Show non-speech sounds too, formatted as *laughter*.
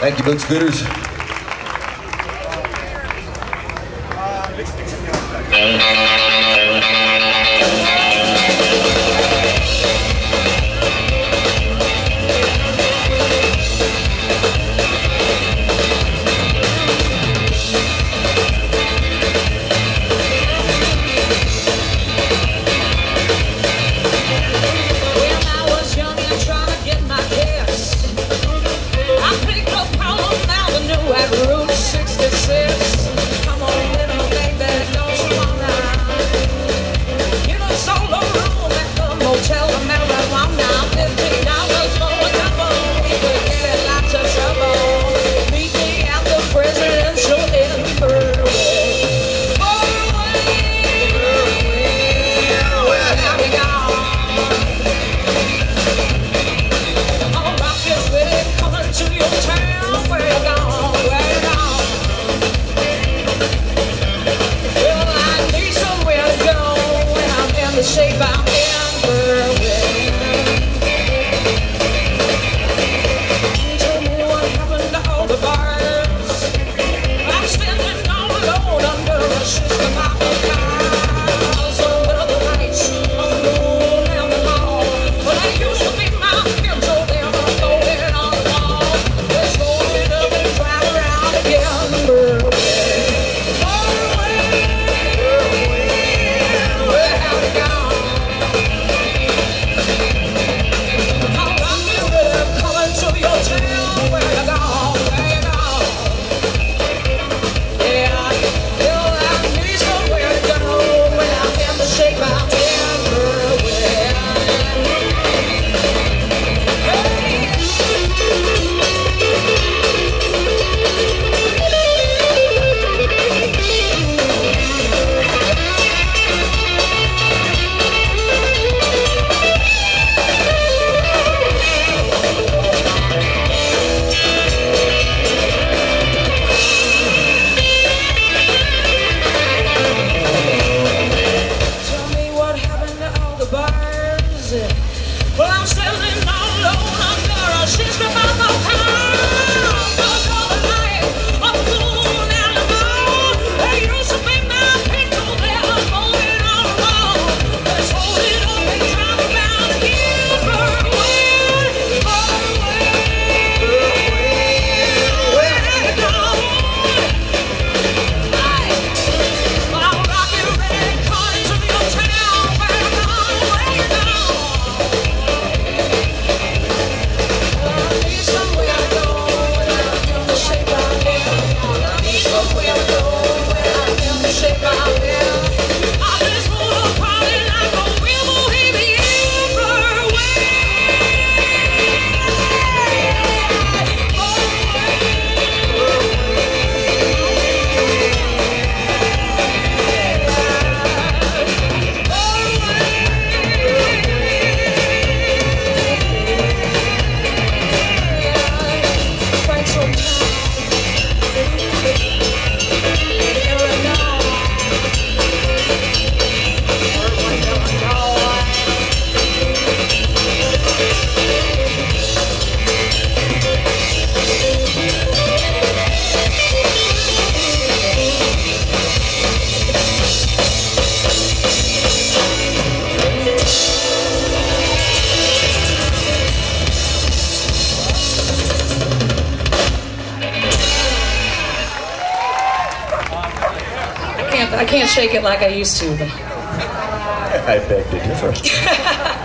Thank you, Boots Scooters. the shape I'm in, with. I can't shake it like I used to. But. I beg to differ. *laughs*